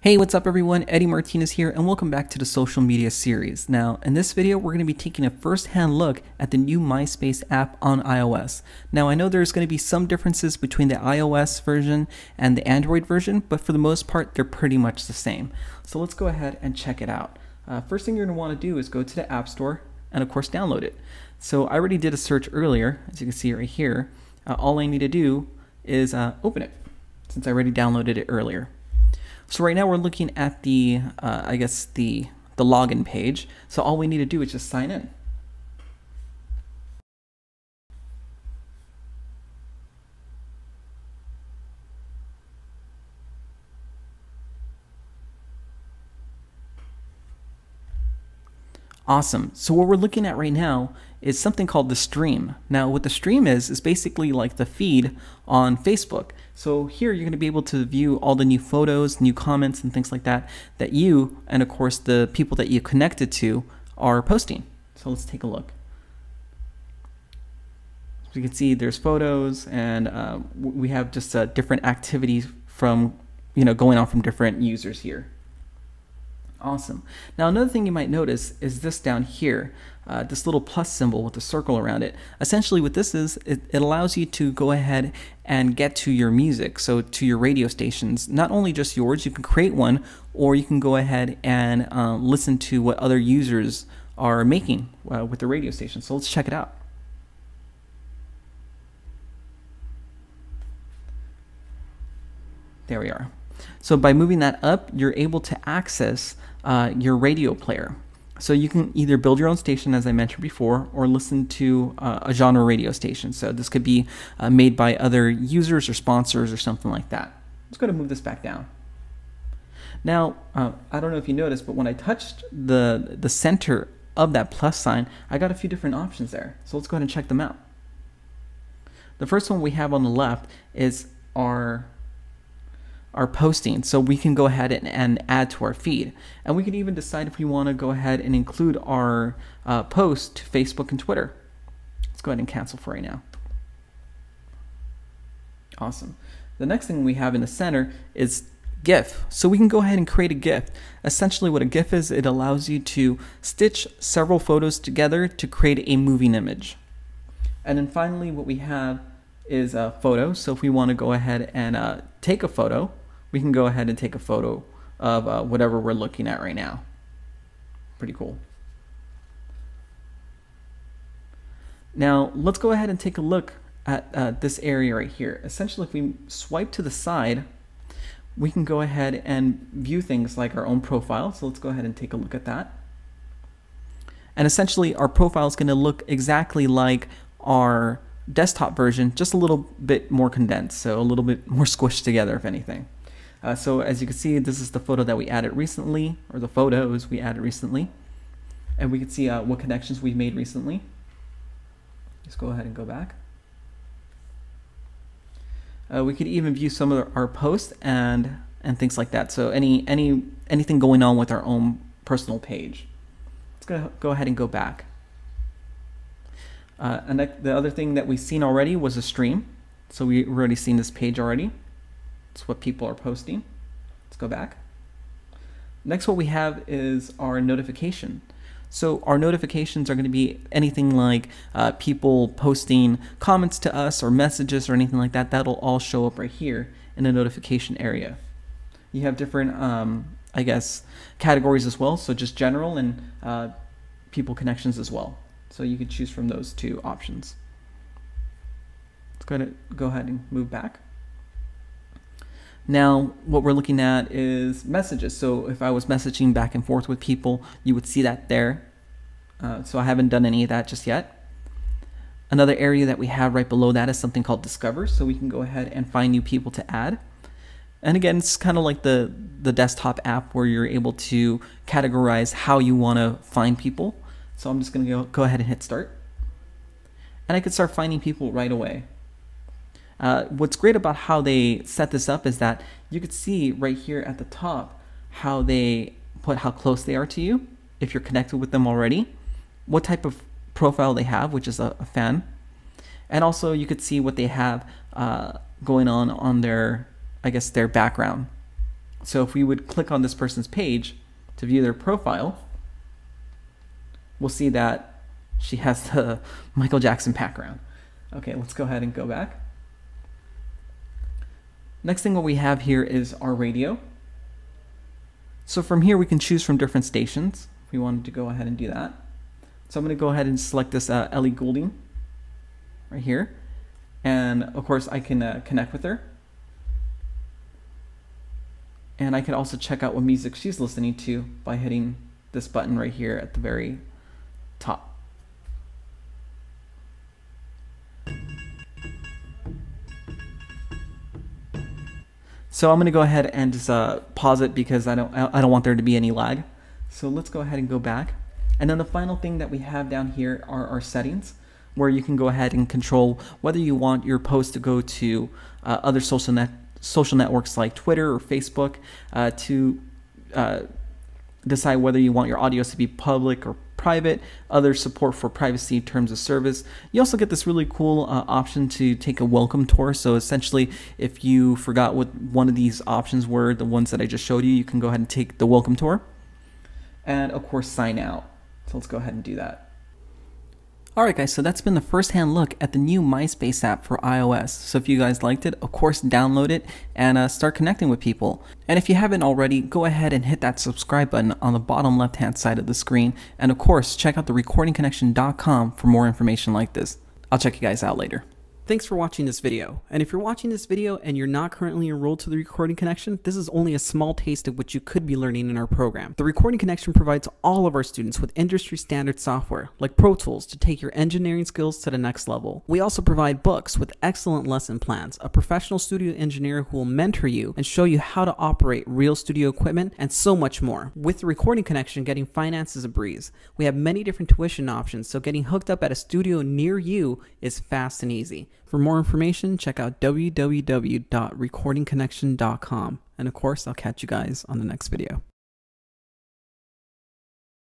Hey, what's up everyone? Eddie Martinez here and welcome back to the social media series. Now, in this video, we're going to be taking a first-hand look at the new MySpace app on iOS. Now, I know there's going to be some differences between the iOS version and the Android version, but for the most part, they're pretty much the same. So let's go ahead and check it out. Uh, first thing you're going to want to do is go to the App Store and of course download it. So I already did a search earlier, as you can see right here. Uh, all I need to do is uh, open it, since I already downloaded it earlier. So right now we're looking at the, uh, I guess the, the login page. So all we need to do is just sign in. Awesome. So what we're looking at right now is something called the stream. Now what the stream is, is basically like the feed on Facebook. So here you're going to be able to view all the new photos, new comments and things like that that you and of course the people that you connected to are posting. So let's take a look. So you can see there's photos and uh, we have just uh, different activities from, you know, going on from different users here. Awesome. Now another thing you might notice is this down here, uh, this little plus symbol with a circle around it. Essentially what this is, it, it, allows you to go ahead and get to your music, so to your radio stations. Not only just yours, you can create one, or you can go ahead and uh, listen to what other users are making uh, with the radio station. So let's check it out. There we are. So by moving that up, you're able to access uh, your radio player. So you can either build your own station, as I mentioned before, or listen to uh, a genre radio station. So this could be uh, made by other users or sponsors or something like that. Let's go to move this back down. Now, uh, I don't know if you noticed, but when I touched the, the center of that plus sign, I got a few different options there. So let's go ahead and check them out. The first one we have on the left is our our posting. So we can go ahead and, and, add to our feed. And we can even decide if we want to go ahead and include our uh, post to Facebook and Twitter. Let's go ahead and cancel for right now. Awesome. The next thing we have in the center is GIF. So we can go ahead and create a GIF. Essentially what a GIF is it allows you to stitch several photos together to create a moving image. And then finally what we have is a photo. So if we want to go ahead and uh, take a photo, we can go ahead and take a photo of uh, whatever we're looking at right now. Pretty cool. Now let's go ahead and take a look at uh, this area right here. Essentially, if we swipe to the side, we can go ahead and view things like our own profile. So let's go ahead and take a look at that. And essentially, our profile is going to look exactly like our desktop version, just a little bit more condensed, so a little bit more squished together, if anything. Uh, so as you can see, this is the photo that we added recently, or the photos we added recently. And we can see uh, what connections we've made recently. Let's go ahead and go back. Uh, we could even view some of our posts and and things like that. So any any anything going on with our own personal page. Let's go go ahead and go back. Uh, and the other thing that we've seen already was a stream. So we've already seen this page already. It's what people are posting. Let's go back. Next, what we have is our notification. So our notifications are going to be anything like uh, people posting comments to us or messages or anything like that. That'll all show up right here in the notification area. You have different, um, I guess, categories as well. So just general and uh, people connections as well. So you could choose from those two options. Let's go ahead and move back. Now, what we're looking at is messages. So if I was messaging back and forth with people, you would see that there. Uh, so I haven't done any of that just yet. Another area that we have right below that is something called Discover. So we can go ahead and find new people to add. And again, it's kind of like the, the desktop app where you're able to categorize how you want to find people. So I'm just going to go, go ahead and hit start. And I could start finding people right away. Uh, what's great about how they set this up is that you could see right here at the top how they put how close they are to you, if you're connected with them already, what type of profile they have, which is a, a fan, and also you could see what they have uh, going on on their, I guess, their background. So if we would click on this person's page to view their profile, we'll see that she has the Michael Jackson background. Okay, let's go ahead and go back. Next thing what we have here is our radio. So from here we can choose from different stations if we wanted to go ahead and do that. So I'm going to go ahead and select this uh, Ellie Goulding right here. And of course I can uh, connect with her. And I can also check out what music she's listening to by hitting this button right here at the very top. So I'm going to go ahead and just uh, pause it because I don't I don't want there to be any lag. So let's go ahead and go back. And then the final thing that we have down here are our settings where you can go ahead and control whether you want your post to go to uh, other social net social networks like Twitter or Facebook uh, to uh, decide whether you want your audios to be public or private, other support for privacy terms of service. You also get this really cool uh, option to take a welcome tour. So essentially, if you forgot what one of these options were, the ones that I just showed you, you can go ahead and take the welcome tour. And of course, sign out. So let's go ahead and do that. Alright guys, so that's been the first hand look at the new MySpace app for iOS. So if you guys liked it, of course download it and uh, start connecting with people. And if you haven't already, go ahead and hit that subscribe button on the bottom left hand side of the screen. And of course, check out the recordingconnection.com for more information like this. I'll check you guys out later. Thanks for watching this video. And if you're watching this video and you're not currently enrolled to the Recording Connection, this is only a small taste of what you could be learning in our program. The Recording Connection provides all of our students with industry standard software, like Pro Tools, to take your engineering skills to the next level. We also provide books with excellent lesson plans, a professional studio engineer who will mentor you and show you how to operate real studio equipment, and so much more. With the Recording Connection, getting finance is a breeze. We have many different tuition options, so getting hooked up at a studio near you is fast and easy. For more information, check out www.recordingconnection.com. And of course, I'll catch you guys on the next video.